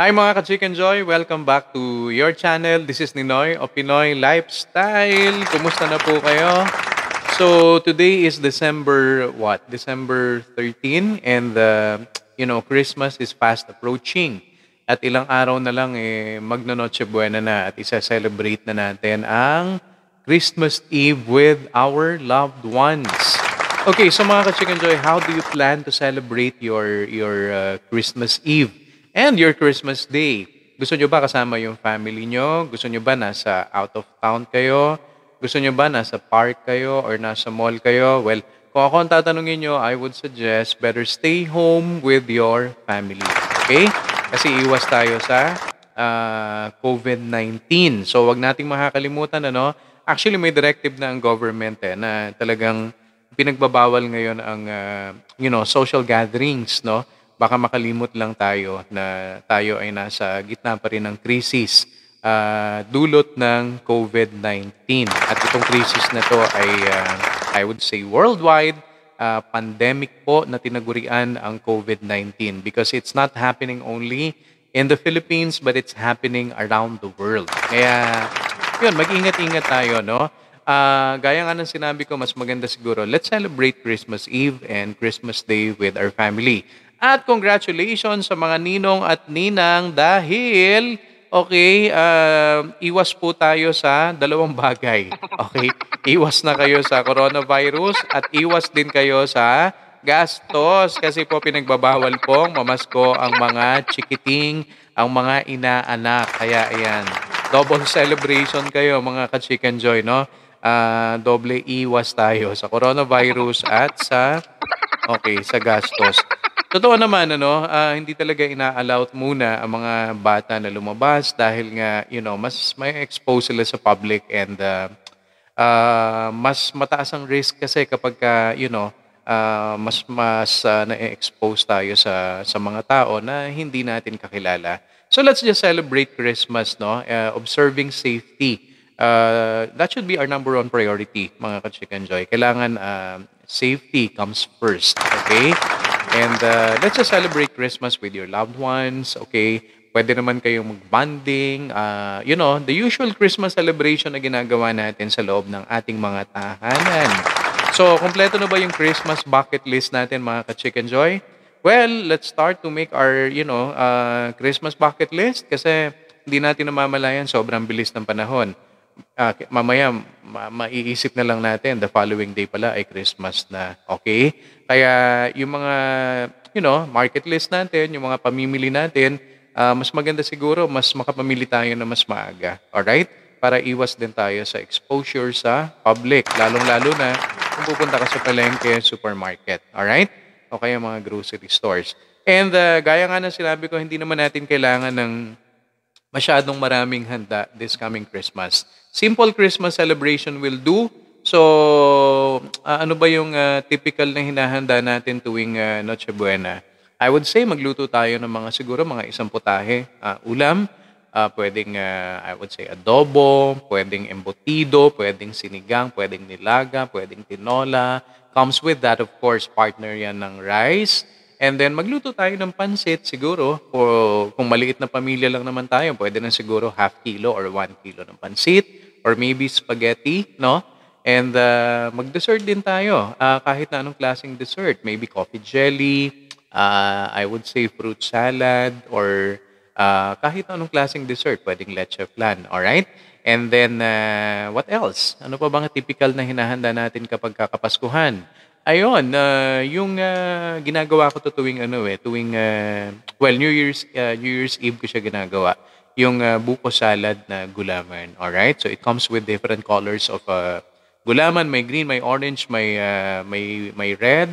Hi mga ka-Chicken Joy! Welcome back to your channel. This is Ninoy o Pinoy Lifestyle. Kumusta na po kayo? So, today is December, what? December 13 and uh, you know, Christmas is fast approaching. At ilang araw na lang eh, magno-Noche Buena na at isa-celebrate na natin ang Christmas Eve with our loved ones. Okay, so mga ka-Chicken Joy, how do you plan to celebrate your your uh, Christmas Eve? And your Christmas Day. Gusto nyo ba kasama yung family nyo? Gusto nyo ba nasa out of town kayo? Gusto nyo ba nasa park kayo or nasa mall kayo? Well, kung ako ang tatanungin nyo, I would suggest better stay home with your family. Okay? Kasi iwas tayo sa uh, COVID-19. So, wag nating makakalimutan, ano? Actually, may directive na ang government eh, na talagang pinagbabawal ngayon ang, uh, you know, social gatherings, no? Baka makalimot lang tayo na tayo ay nasa gitna pa rin ng krisis uh, dulot ng COVID-19. At itong krisis na to ay, uh, I would say, worldwide uh, pandemic po na tinagurian ang COVID-19 because it's not happening only in the Philippines but it's happening around the world. Kaya, yun, mag-ingat-ingat tayo, no? Uh, gaya nga ng sinabi ko, mas maganda siguro, let's celebrate Christmas Eve and Christmas Day with our family. At congratulations sa mga ninong at ninang dahil, okay, uh, iwas po tayo sa dalawang bagay. Okay? Iwas na kayo sa coronavirus at iwas din kayo sa gastos kasi po pinagbabawal pong mamasko ang mga chikiting, ang mga inaanak. Kaya ayan, double celebration kayo mga ka-chicken joy, no? Uh, doble iwas tayo sa coronavirus at sa okay, sa gastos. Totoo naman, ano, ah, hindi talaga ina-allow muna ang mga bata na lumabas dahil nga, you know, mas may expose sila sa public and uh, uh, mas mataas ang risk kasi kapag, ka, you know, uh, mas mas uh, na-expose tayo sa sa mga tao na hindi natin kakilala. So let's just celebrate Christmas, no? Uh, observing safety. Uh, that should be our number one priority, mga ka-chicken joy. Kailangan uh, safety comes first, okay? And uh, let's just celebrate Christmas with your loved ones, okay? Pwede naman kayong mag-bonding. Uh, you know, the usual Christmas celebration na ginagawa natin sa loob ng ating mga tahanan. So, kompleto na ba yung Christmas bucket list natin mga ka-Chicken Joy? Well, let's start to make our, you know, uh, Christmas bucket list kasi hindi natin namamalayan sobrang bilis ng panahon uh, mamaya ma- maiisip na lang natin the following day pala ay Christmas na. Okay? Kaya yung mga you know, market list natin, yung mga pamimili natin, uh, mas maganda siguro mas makapamili tayo na mas maaga. Alright? Para iwas din tayo sa exposure sa public. Lalong-lalo na kung pupunta ka sa palengke, supermarket. Alright? O kaya mga grocery stores. And uh, gaya nga na sinabi ko, hindi naman natin kailangan ng masyadong maraming handa this coming Christmas. Simple Christmas celebration will do. So, uh, ano ba yung uh, typical na hinahanda natin tuwing uh, Noche Buena? I would say magluto tayo ng mga siguro mga isang putahe, uh, ulam, uh, pwedeng uh, I would say adobo, pwedeng embutido, pwedeng sinigang, pwedeng nilaga, pwedeng tinola. Comes with that of course partner yan ng rice And then magluto tayo ng pansit siguro. O kung maliit na pamilya lang naman tayo, pwede na siguro half kilo or one kilo ng pansit or maybe spaghetti, no? And uh, mag-dessert din tayo. Uh, kahit na anong klaseng dessert. Maybe coffee jelly, uh, I would say fruit salad, or uh, kahit na anong klaseng dessert. Pwedeng leche flan, alright? And then, uh, what else? Ano pa bang typical na hinahanda natin kapag kakapaskuhan? Ayun, uh, yung uh, ginagawa ko to tuwing ano eh, tuwing uh, well, New Year's uh, New Year's Eve ko siya ginagawa. Yung uh, buko salad na gulaman. All right? So it comes with different colors of uh, gulaman, may green, may orange, may uh, may may red.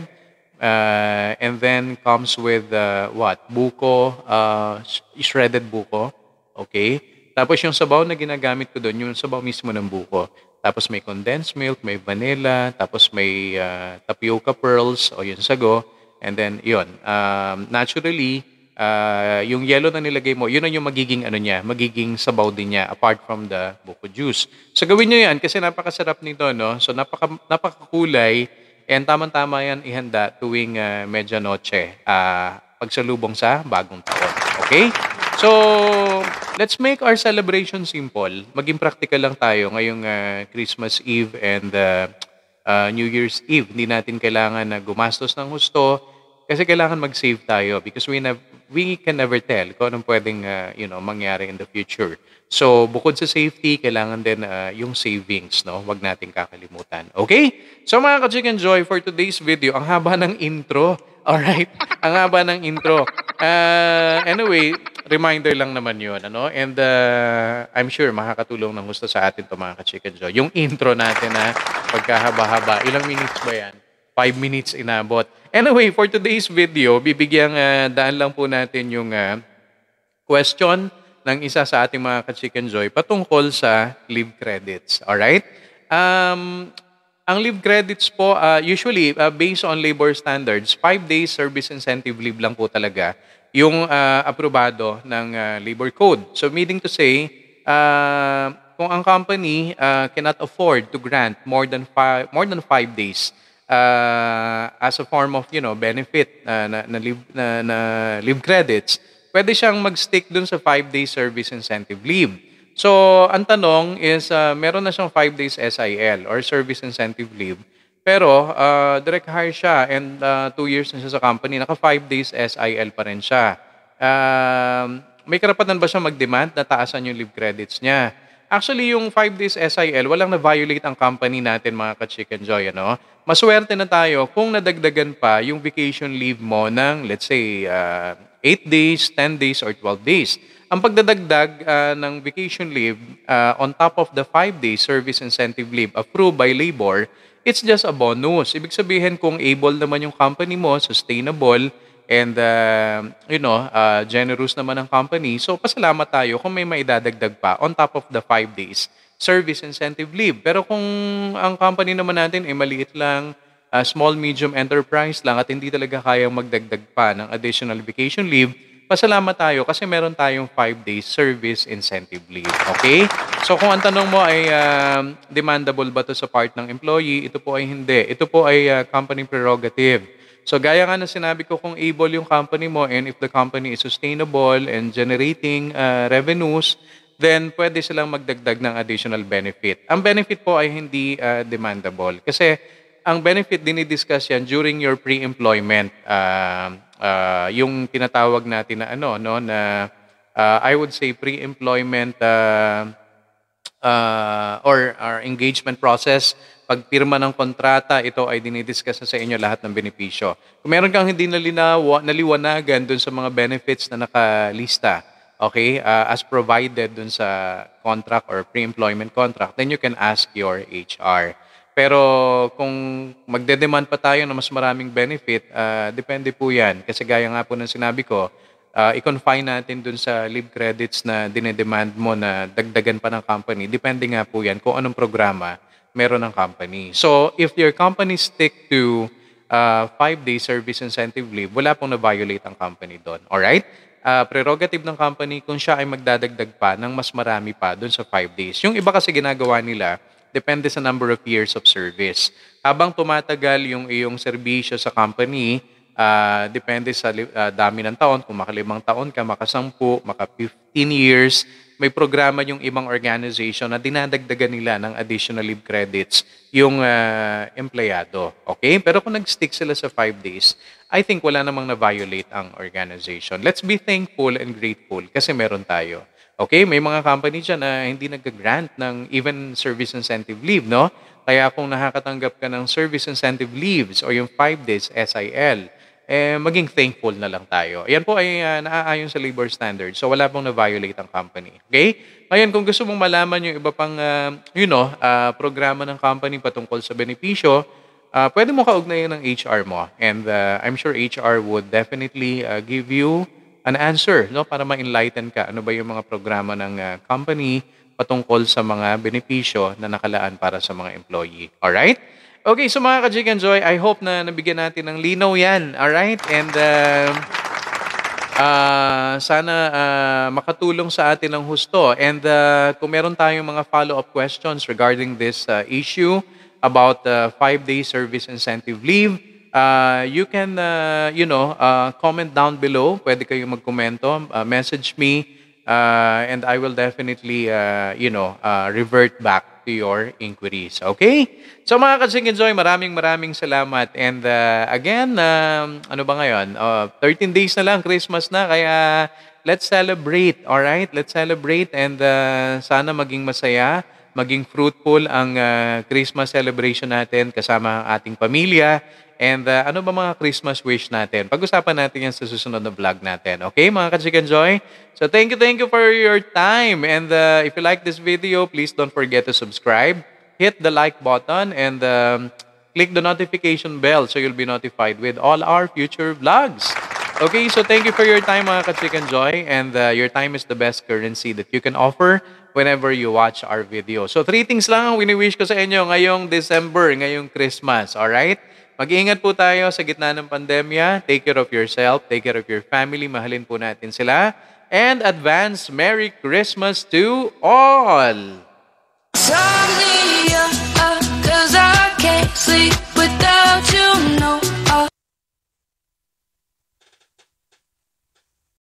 Uh, and then comes with uh, what? Buko, uh, shredded buko. Okay? Tapos yung sabaw na ginagamit ko doon, yung sabaw mismo ng buko. Tapos may condensed milk, may vanilla, tapos may uh, tapioca pearls o yung sago. And then, yun. Um, naturally, uh, yung yellow na nilagay mo, yun ang yung magiging ano niya, magiging sabaw din niya apart from the buko juice. So gawin niyo yan kasi napakasarap nito, no? So napaka, napakakulay and tamang-tama yan ihanda tuwing uh, medianoche uh, pagsalubong sa bagong taon. Okay? So, let's make our celebration simple. Maging practical lang tayo ngayong uh, Christmas Eve and uh, uh, New Year's Eve. Hindi natin kailangan na gumastos ng husto kasi kailangan mag-save tayo because we, nev- we can never tell kung anong pwedeng uh, you know, mangyari in the future. So, bukod sa safety, kailangan din uh, yung savings, no? Huwag nating kakalimutan. Okay? So, mga ka-Chicken Joy, for today's video, ang haba ng intro. Alright? ang haba ng intro. Uh, anyway, reminder lang naman yun, ano? And uh, I'm sure makakatulong ng gusto sa atin to mga ka-Chicken Joy. Yung intro natin na pagkahaba-haba, ilang minutes ba yan? 5 minutes inabot. Anyway, for today's video, bibigyang uh, daan lang po natin yung uh, question ng isa sa ating mga ka-Chicken Joy patungkol sa leave credits. Alright? Um, ang leave credits po, uh, usually, uh, based on labor standards, 5 days service incentive leave lang po talaga yung uh, aprobado ng uh, labor code. So, meaning to say, uh, kung ang company uh, cannot afford to grant more than five, more than five days uh, as a form of you know benefit uh, na, na, leave, na, na leave credits, pwede siyang mag-stick dun sa 5-day service incentive leave. So, ang tanong is, uh, meron na siyang 5 days SIL or service incentive leave. Pero, uh, direct hire siya and 2 uh, years na siya sa company, naka 5 days SIL pa rin siya. Uh, may karapatan ba siya mag-demand na taasan yung leave credits niya? Actually, yung 5 days SIL, walang na-violate ang company natin mga ka-Chicken Joy. Ano? Maswerte na tayo kung nadagdagan pa yung vacation leave mo ng, let's say, uh, 8 days, 10 days, or 12 days. Ang pagdadagdag uh, ng vacation leave uh, on top of the 5 days service incentive leave approved by labor, it's just a bonus. Ibig sabihin kung able naman yung company mo, sustainable, and uh, you know, uh, generous naman ang company. So pasalamat tayo kung may maidadagdag pa on top of the 5 days service incentive leave. Pero kung ang company naman natin ay maliit lang, uh, small medium enterprise lang at hindi talaga kayang magdagdag pa ng additional vacation leave, pasalamat tayo kasi meron tayong 5 days service incentive leave. Okay? So kung ang tanong mo ay uh, demandable ba to sa part ng employee, ito po ay hindi. Ito po ay uh, company prerogative. So gaya nga na sinabi ko kung able yung company mo and if the company is sustainable and generating uh, revenues, then pwede silang magdagdag ng additional benefit. Ang benefit po ay hindi uh, demandable kasi ang benefit din i-discuss yan during your pre-employment uh, uh, yung tinatawag natin na ano no na uh, I would say pre-employment uh, uh, or our engagement process pagpirma ng kontrata, ito ay dinidiscuss na sa inyo lahat ng benepisyo. Kung meron kang hindi nalinawa, naliwanagan dun sa mga benefits na nakalista, okay, uh, as provided dun sa contract or pre-employment contract, then you can ask your HR. Pero kung magde-demand pa tayo ng mas maraming benefit, uh, depende po yan. Kasi gaya nga po ng sinabi ko, uh, i-confine natin dun sa leave credits na dinedemand mo na dagdagan pa ng company. Depende nga po yan kung anong programa meron ng company. So, if your company stick to uh, five-day service incentive leave, wala pong na-violate ang company doon. Alright? Uh, prerogative ng company kung siya ay magdadagdag pa ng mas marami pa doon sa five days. Yung iba kasi ginagawa nila, depende sa number of years of service. Habang tumatagal yung iyong serbisyo sa company, uh, depende sa uh, dami ng taon, kung makalimang taon ka, makasampu, maka 15 years, may programa yung ibang organization na dinadagdagan nila ng additional leave credits yung uh, empleyado. Okay? Pero kung nag-stick sila sa 5 days, I think wala namang na-violate ang organization. Let's be thankful and grateful kasi meron tayo. Okay? May mga company dyan na hindi nag-grant ng even service incentive leave, no? Kaya kung nakakatanggap ka ng service incentive leaves o yung 5 days SIL, eh, maging thankful na lang tayo. Yan po ay uh, naaayon sa labor standards. So, wala pong na-violate ang company. Okay? Ngayon, kung gusto mong malaman yung iba pang, uh, you know, uh, programa ng company patungkol sa benepisyo, uh, pwede mo kaugnayan ng HR mo. And uh, I'm sure HR would definitely uh, give you an answer no para ma-enlighten ka ano ba yung mga programa ng uh, company patungkol sa mga benepisyo na nakalaan para sa mga employee. All right? Okay, so mga ka-Chicken Joy, I hope na nabigyan natin ng linaw yan. Alright? And uh, uh, sana uh, makatulong sa atin ng husto. And uh, kung meron tayong mga follow-up questions regarding this uh, issue about uh, five-day service incentive leave, uh, you can, uh, you know, uh, comment down below. Pwede kayong magkomento, uh, message me, uh, and I will definitely, uh, you know, uh, revert back to your inquiries. Okay? So mga kasing enjoy, maraming maraming salamat. And uh, again, um, ano ba ngayon? Uh, 13 days na lang, Christmas na. Kaya let's celebrate, alright? Let's celebrate and uh, sana maging masaya, maging fruitful ang uh, Christmas celebration natin kasama ang ating pamilya. And uh, ano ba mga Christmas wish natin? Pag-usapan natin yan sa susunod na vlog natin. Okay, mga ka-Chicken Joy? So thank you, thank you for your time. And uh, if you like this video, please don't forget to subscribe. Hit the like button and um, click the notification bell so you'll be notified with all our future vlogs. Okay, so thank you for your time mga ka-Chicken Joy. And uh, your time is the best currency that you can offer whenever you watch our video. So three things lang ang wini-wish ko sa inyo ngayong December, ngayong Christmas. Alright? Mag-iingat po tayo sa gitna ng pandemya. Take care of yourself, take care of your family. Mahalin po natin sila. And advance Merry Christmas to all! Somnia, uh, cause I can't sleep without you, no.